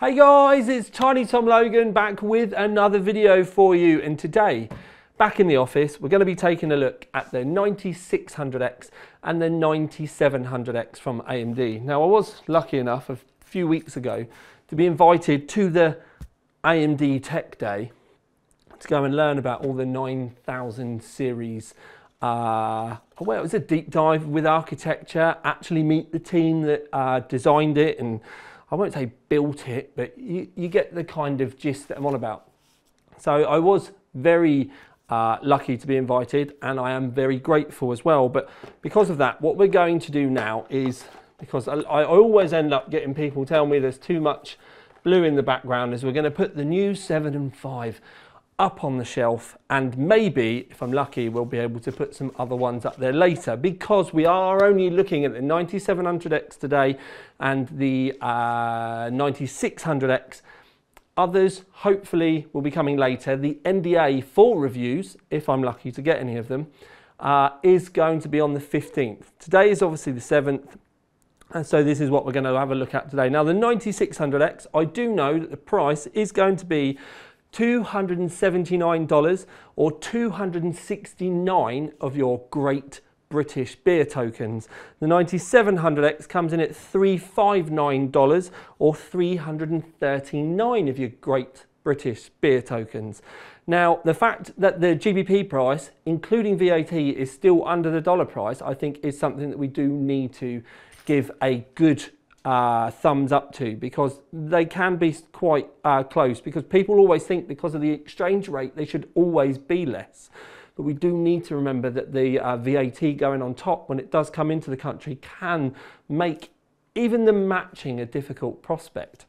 Hey guys, it's Tiny Tom Logan back with another video for you and today, back in the office, we're going to be taking a look at the 9600X and the 9700X from AMD. Now I was lucky enough a few weeks ago to be invited to the AMD Tech Day to go and learn about all the 9000 series uh, well, it was a deep dive with architecture, actually meet the team that uh, designed it and I won't say built it, but you, you get the kind of gist that I'm on about. So I was very uh, lucky to be invited and I am very grateful as well. But because of that, what we're going to do now is, because I, I always end up getting people tell me there's too much blue in the background, is we're going to put the new 7 and 5 up on the shelf and maybe, if I'm lucky, we'll be able to put some other ones up there later because we are only looking at the 9700X today and the uh, 9600X. Others hopefully will be coming later. The NDA for reviews, if I'm lucky to get any of them, uh, is going to be on the 15th. Today is obviously the 7th. And so this is what we're going to have a look at today. Now the 9600X, I do know that the price is going to be $279 or 269 of your great British beer tokens. The 9700X comes in at $359 or 339 of your great British beer tokens. Now, the fact that the GBP price, including VAT, is still under the dollar price, I think is something that we do need to give a good uh, thumbs up to because they can be quite uh, close because people always think because of the exchange rate they should always be less. But we do need to remember that the uh, VAT going on top when it does come into the country can make even the matching a difficult prospect.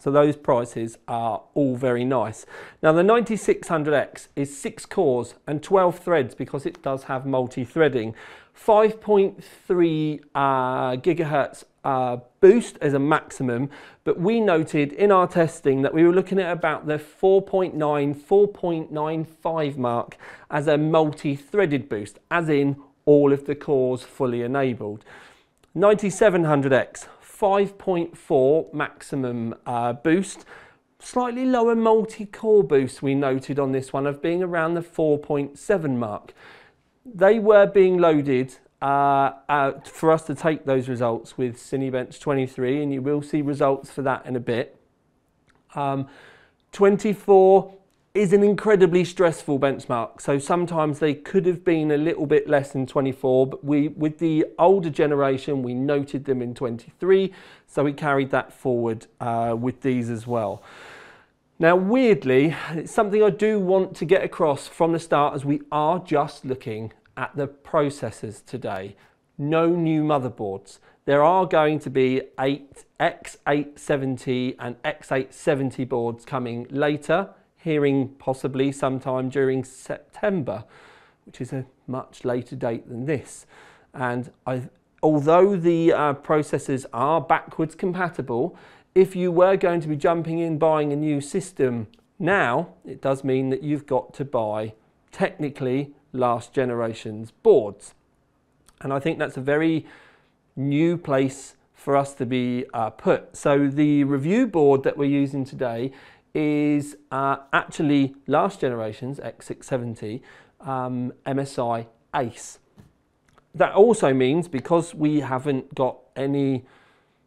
So those prices are all very nice. Now the 9600X is 6 cores and 12 threads because it does have multi-threading. 5.3 uh, gigahertz uh, boost as a maximum, but we noted in our testing that we were looking at about the 4.9, 4.95 mark as a multi-threaded boost, as in all of the cores fully enabled. 9700X, 5.4 maximum uh, boost, slightly lower multi-core boost we noted on this one of being around the 4.7 mark. They were being loaded uh, uh, for us to take those results with Cinebench 23, and you will see results for that in a bit. Um, 24 is an incredibly stressful benchmark, so sometimes they could have been a little bit less than 24, but we, with the older generation, we noted them in 23, so we carried that forward uh, with these as well. Now, weirdly, it's something I do want to get across from the start as we are just looking at the processors today. No new motherboards. There are going to be eight X870 and X870 boards coming later, hearing possibly sometime during September, which is a much later date than this. And I, although the uh, processors are backwards compatible, if you were going to be jumping in buying a new system now, it does mean that you've got to buy technically last generation's boards. And I think that's a very new place for us to be uh, put. So the review board that we're using today is uh, actually last generation's X670 um, MSI ACE. That also means because we haven't got any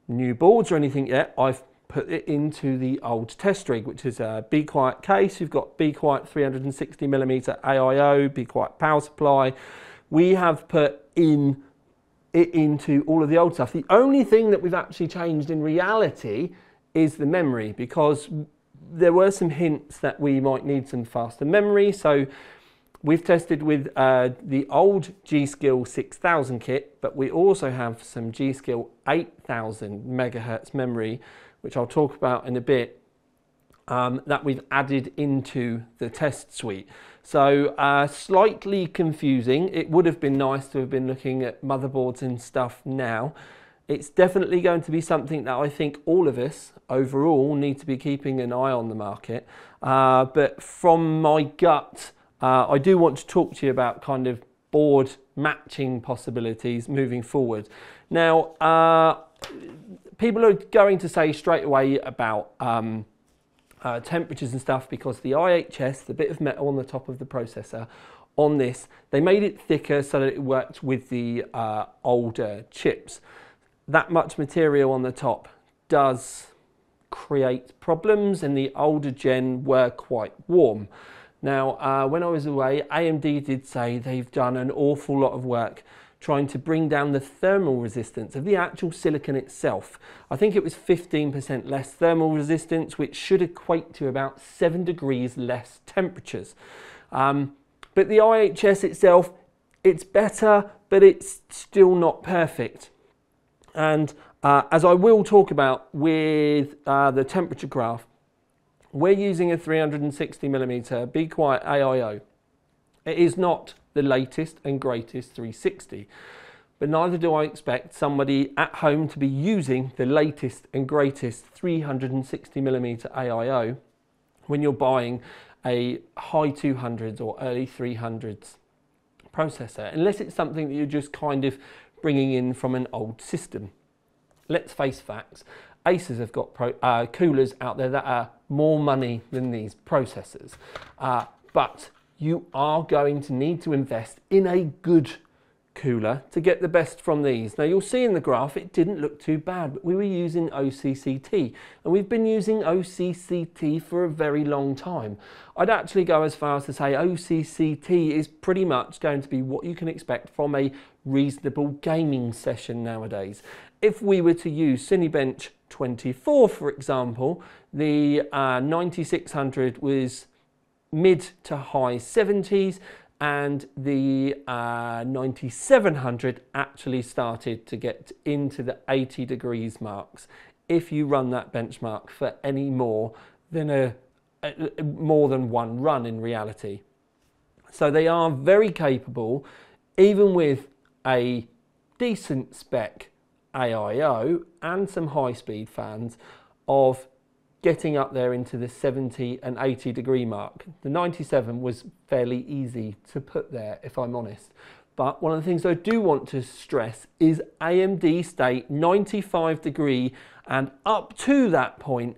new boards or anything yet, I've put it into the old test rig, which is a Be Quiet case. You've got Be Quiet 360 millimeter AIO, Be Quiet power supply. We have put in it into all of the old stuff. The only thing that we've actually changed in reality is the memory because there were some hints that we might need some faster memory. So we've tested with uh, the old G.Skill 6000 kit, but we also have some G.Skill 8000 megahertz memory which I'll talk about in a bit, um, that we've added into the test suite. So uh, slightly confusing. It would have been nice to have been looking at motherboards and stuff now. It's definitely going to be something that I think all of us overall need to be keeping an eye on the market. Uh, but from my gut, uh, I do want to talk to you about kind of board matching possibilities moving forward. Now, uh, people are going to say straight away about um, uh, temperatures and stuff because the IHS, the bit of metal on the top of the processor, on this, they made it thicker so that it worked with the uh, older chips. That much material on the top does create problems, and the older gen were quite warm. Now, uh, when I was away, AMD did say they've done an awful lot of work trying to bring down the thermal resistance of the actual silicon itself. I think it was 15% less thermal resistance, which should equate to about 7 degrees less temperatures. Um, but the IHS itself, it's better, but it's still not perfect. And uh, as I will talk about with uh, the temperature graph, we're using a 360 millimeter Be Quiet AIO. It is not the latest and greatest 360. But neither do I expect somebody at home to be using the latest and greatest 360mm AIO when you're buying a high 200s or early 300s processor, unless it's something that you're just kind of bringing in from an old system. Let's face facts, Asus have got pro, uh, coolers out there that are more money than these processors. Uh, but you are going to need to invest in a good cooler to get the best from these. Now you'll see in the graph it didn't look too bad, but we were using OCCT and we've been using OCCT for a very long time. I'd actually go as far as to say OCCT is pretty much going to be what you can expect from a reasonable gaming session nowadays. If we were to use Cinebench 24 for example, the uh, 9600 was mid to high 70s and the uh, 9700 actually started to get into the 80 degrees marks. If you run that benchmark for any more than a, a more than one run in reality. So they are very capable even with a decent spec AIO and some high speed fans of getting up there into the 70 and 80 degree mark. The 97 was fairly easy to put there, if I'm honest. But one of the things I do want to stress is AMD state 95 degree and up to that point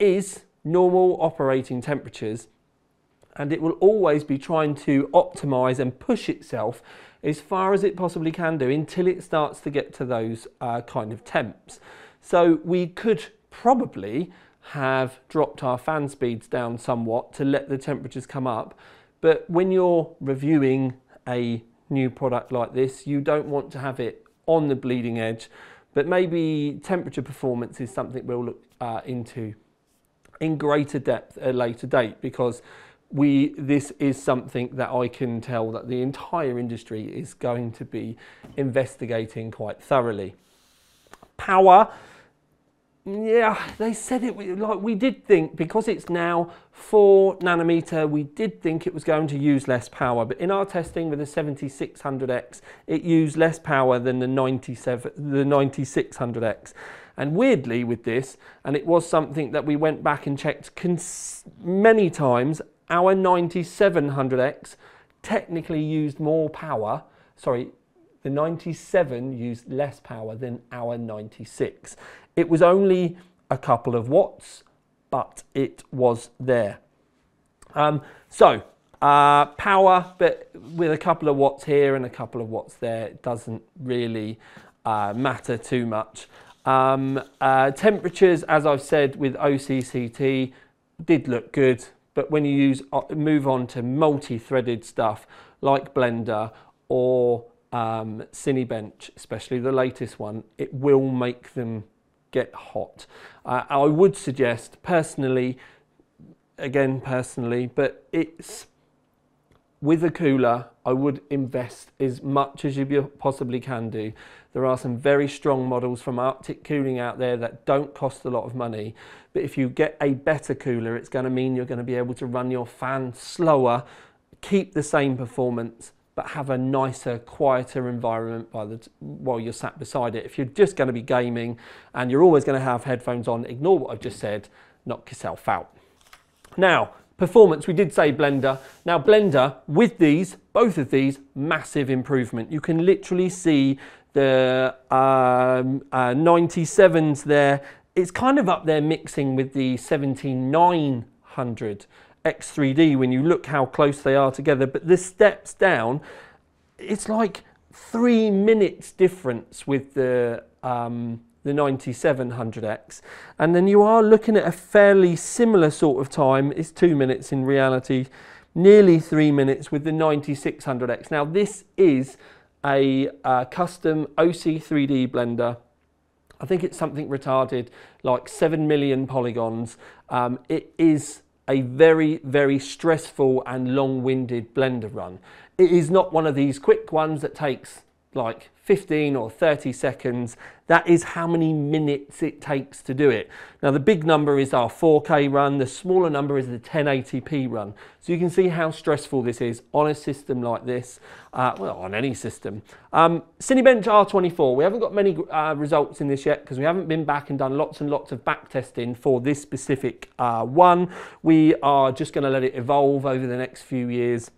is normal operating temperatures and it will always be trying to optimize and push itself as far as it possibly can do until it starts to get to those uh, kind of temps. So we could probably have dropped our fan speeds down somewhat to let the temperatures come up. But when you're reviewing a new product like this, you don't want to have it on the bleeding edge. But maybe temperature performance is something we'll look uh, into in greater depth at a later date because we this is something that I can tell that the entire industry is going to be investigating quite thoroughly. Power yeah, they said it like we did think because it's now four nanometer, we did think it was going to use less power. But in our testing with the 7600X, it used less power than the 97, the 9600X. And weirdly, with this, and it was something that we went back and checked many times, our 9700X technically used more power. Sorry, the 97 used less power than our 96. It was only a couple of watts, but it was there. Um, so, uh, power, but with a couple of watts here and a couple of watts there, it doesn't really uh, matter too much. Um, uh, temperatures, as I've said with OCCT, did look good, but when you use uh, move on to multi-threaded stuff like Blender or um, Cinebench, especially the latest one, it will make them get hot. Uh, I would suggest personally, again personally, but it's with a cooler, I would invest as much as you possibly can do. There are some very strong models from Arctic Cooling out there that don't cost a lot of money. But if you get a better cooler, it's going to mean you're going to be able to run your fan slower, keep the same performance, but have a nicer, quieter environment by the while you're sat beside it. If you're just going to be gaming and you're always going to have headphones on, ignore what I've just said, knock yourself out. Now, performance, we did say Blender. Now, Blender, with these, both of these, massive improvement. You can literally see the um, uh, 97s there, it's kind of up there mixing with the 17900 X3D when you look how close they are together. But the steps down, it's like three minutes difference with the um, the 9700X. And then you are looking at a fairly similar sort of time. It's two minutes in reality, nearly three minutes with the 9600X. Now this is a uh, custom OC 3D blender. I think it's something retarded, like 7 million polygons. Um, it is a very, very stressful and long-winded blender run. It is not one of these quick ones that takes like 15 or 30 seconds. That is how many minutes it takes to do it. Now the big number is our 4K run, the smaller number is the 1080p run. So you can see how stressful this is on a system like this, uh, well on any system. Um, Cinebench R24, we haven't got many uh, results in this yet because we haven't been back and done lots and lots of back testing for this specific uh, one. We are just going to let it evolve over the next few years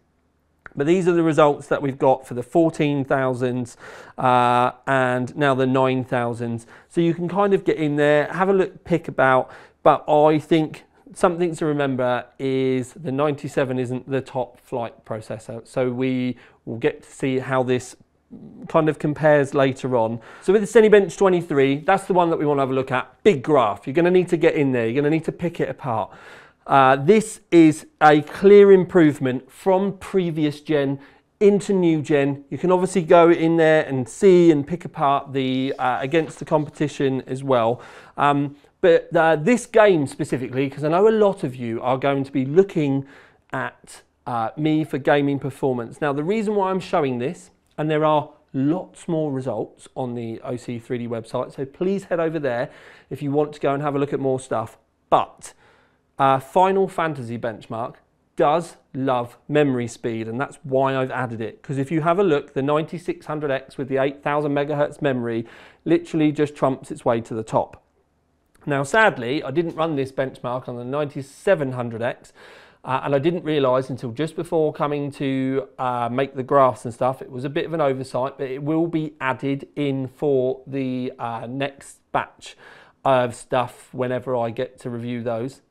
but these are the results that we've got for the 14,000s uh, and now the 9,000s. So you can kind of get in there, have a look, pick about. But I think something to remember is the 97 isn't the top flight processor. So we will get to see how this kind of compares later on. So with the Cinebench 23, that's the one that we want to have a look at. Big graph. You're going to need to get in there. You're going to need to pick it apart. Uh, this is a clear improvement from previous gen into new gen. You can obviously go in there and see and pick apart the uh, against the competition as well. Um, but uh, this game specifically, because I know a lot of you are going to be looking at uh, me for gaming performance. Now, the reason why I'm showing this, and there are lots more results on the OC3D website, so please head over there if you want to go and have a look at more stuff. But uh, Final Fantasy benchmark does love memory speed, and that's why I've added it. Because if you have a look, the 9600X with the 8000 megahertz memory literally just trumps its way to the top. Now, sadly, I didn't run this benchmark on the 9700X, uh, and I didn't realise until just before coming to uh, make the graphs and stuff, it was a bit of an oversight, but it will be added in for the uh, next batch of stuff whenever I get to review those.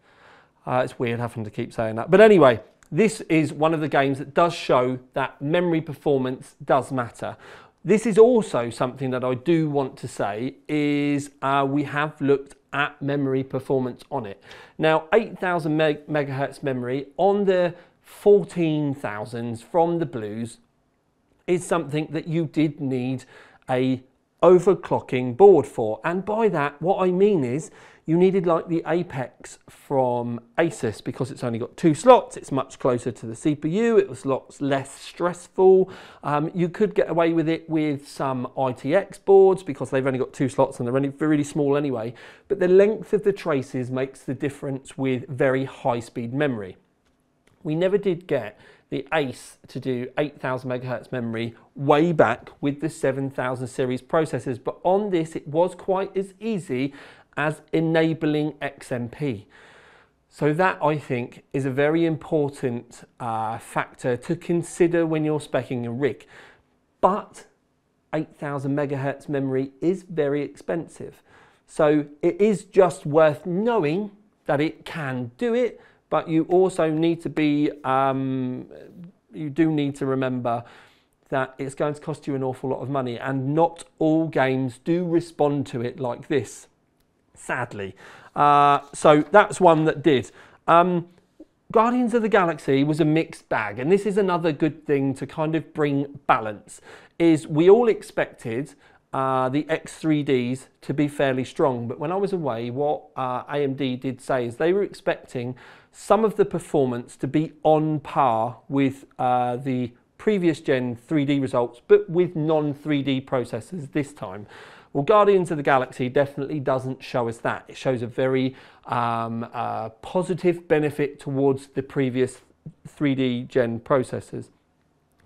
Uh, it's weird having to keep saying that. But anyway, this is one of the games that does show that memory performance does matter. This is also something that I do want to say is uh, we have looked at memory performance on it. Now 8000 meg megahertz memory on the 14,000s from the blues is something that you did need a overclocking board for. And by that, what I mean is you needed like the Apex from Asus because it's only got two slots. It's much closer to the CPU. It was lots less stressful. Um, you could get away with it with some ITX boards because they've only got two slots and they're only really small anyway. But the length of the traces makes the difference with very high speed memory. We never did get the ACE to do 8000 megahertz memory way back with the 7000 series processors, but on this it was quite as easy as enabling XMP. So that I think is a very important uh, factor to consider when you're specing a rig. But 8000 megahertz memory is very expensive. So it is just worth knowing that it can do it, but you also need to be, um, you do need to remember that it's going to cost you an awful lot of money and not all games do respond to it like this sadly. Uh, so that's one that did. Um, Guardians of the Galaxy was a mixed bag, and this is another good thing to kind of bring balance. Is we all expected uh, the X3Ds to be fairly strong, but when I was away, what uh, AMD did say is they were expecting some of the performance to be on par with uh, the previous gen 3D results, but with non 3D processors this time. Well, Guardians of the Galaxy definitely doesn't show us that. It shows a very um, uh, positive benefit towards the previous 3D gen processors.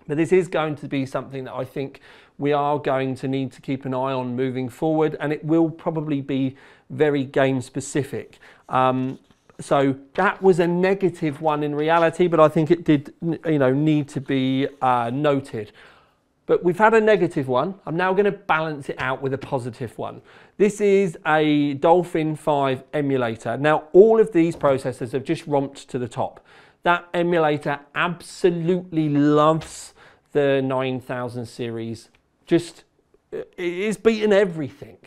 But this is going to be something that I think we are going to need to keep an eye on moving forward, and it will probably be very game specific. Um, so that was a negative one in reality, but I think it did, you know, need to be uh, noted. but we've had a negative one. I'm now going to balance it out with a positive one. This is a Dolphin 5 emulator. Now, all of these processors have just romped to the top. That emulator absolutely loves the 9000 series. Just, is beating everything.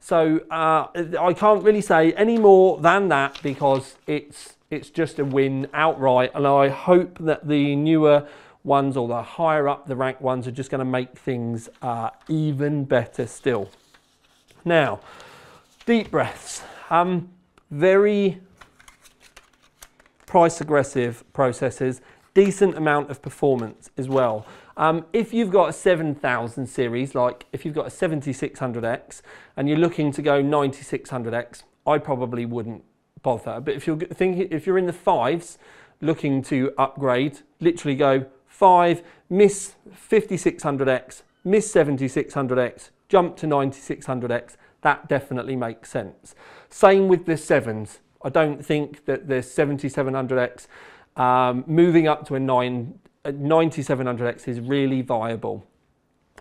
So uh, I can't really say any more than that because it's it's just a win outright. And I hope that the newer ones or the higher up the rank ones are just going to make things uh, even better still. Now, deep breaths. Um, very price aggressive processors, decent amount of performance as well. Um, if you've got a 7000 series, like if you've got a 7600X and you're looking to go 9600X, I probably wouldn't bother. But if you're thinking, if you're in the fives, looking to upgrade, literally go five, miss 5600X, miss 7600X, jump to 9600X. That definitely makes sense. Same with the sevens. I don't think that the 7700X um, moving up to a 9 9700X is really viable.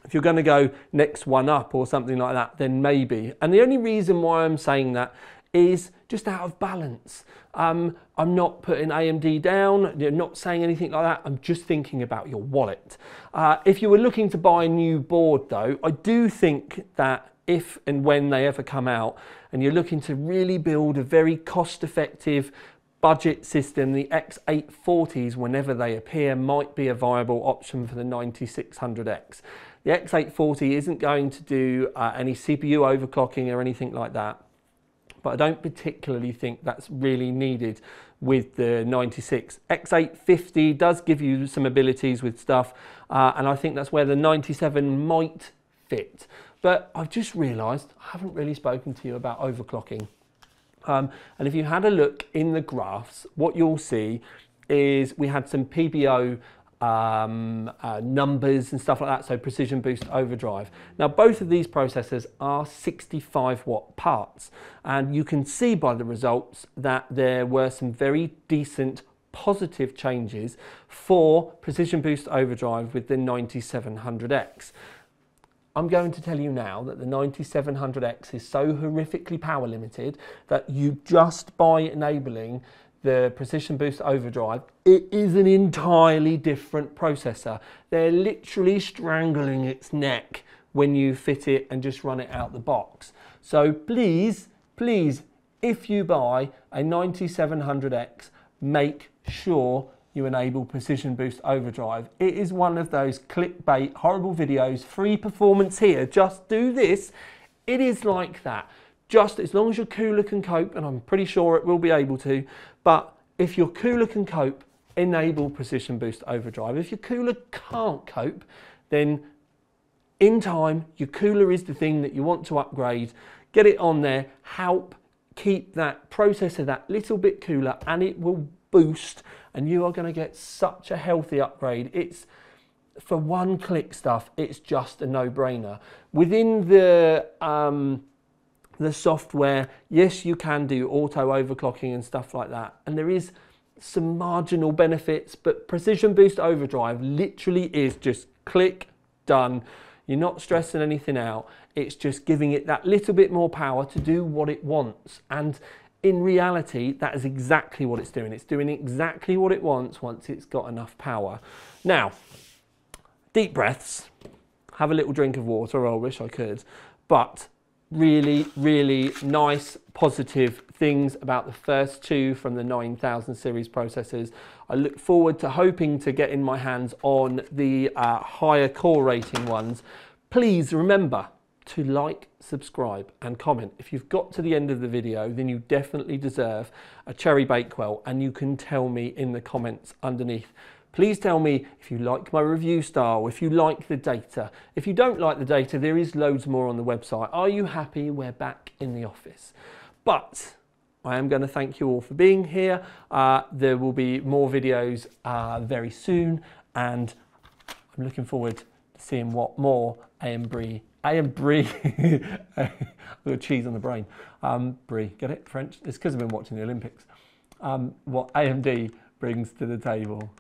If you're going to go next one up or something like that, then maybe. And the only reason why I'm saying that is just out of balance. Um, I'm not putting AMD down, you're not saying anything like that. I'm just thinking about your wallet. Uh, if you were looking to buy a new board, though, I do think that if and when they ever come out, and you're looking to really build a very cost effective budget system, the X840s, whenever they appear, might be a viable option for the 9600X. The X840 isn't going to do uh, any CPU overclocking or anything like that, but I don't particularly think that's really needed with the 96. X850 does give you some abilities with stuff, uh, and I think that's where the 97 might fit. But I've just realised I haven't really spoken to you about overclocking. Um, and if you had a look in the graphs, what you'll see is we had some PBO um, uh, numbers and stuff like that, so precision boost overdrive. Now both of these processors are 65 watt parts and you can see by the results that there were some very decent positive changes for precision boost overdrive with the 9700X. I'm going to tell you now that the 9700X is so horrifically power limited that you just by enabling the Precision Boost Overdrive, it is an entirely different processor. They're literally strangling its neck when you fit it and just run it out the box. So please, please, if you buy a 9700X, make sure you enable Precision Boost Overdrive. It is one of those clickbait, horrible videos, free performance here, just do this. It is like that. Just as long as your cooler can cope, and I'm pretty sure it will be able to, but if your cooler can cope, enable Precision Boost Overdrive. If your cooler can't cope, then in time, your cooler is the thing that you want to upgrade. Get it on there, help keep that processor that little bit cooler, and it will boost and you are going to get such a healthy upgrade. It's for one click stuff, it's just a no brainer. Within the um, the software, yes, you can do auto overclocking and stuff like that, and there is some marginal benefits, but Precision Boost Overdrive literally is just click, done. You're not stressing anything out. It's just giving it that little bit more power to do what it wants. And in reality, that is exactly what it's doing. It's doing exactly what it wants once it's got enough power. Now, deep breaths, have a little drink of water, I wish I could, but really, really nice, positive things about the first two from the 9000 series processors. I look forward to hoping to get in my hands on the uh, higher core rating ones. Please remember, to like, subscribe and comment. If you've got to the end of the video, then you definitely deserve a cherry bakewell and you can tell me in the comments underneath. Please tell me if you like my review style, if you like the data. If you don't like the data, there is loads more on the website. Are you happy? We're back in the office. But I am going to thank you all for being here. Uh, there will be more videos uh, very soon and I'm looking forward to seeing what more AM Brie I am Brie. A little cheese on the brain. Um, Brie, get it? French? It's because I've been watching the Olympics. Um, what AMD brings to the table.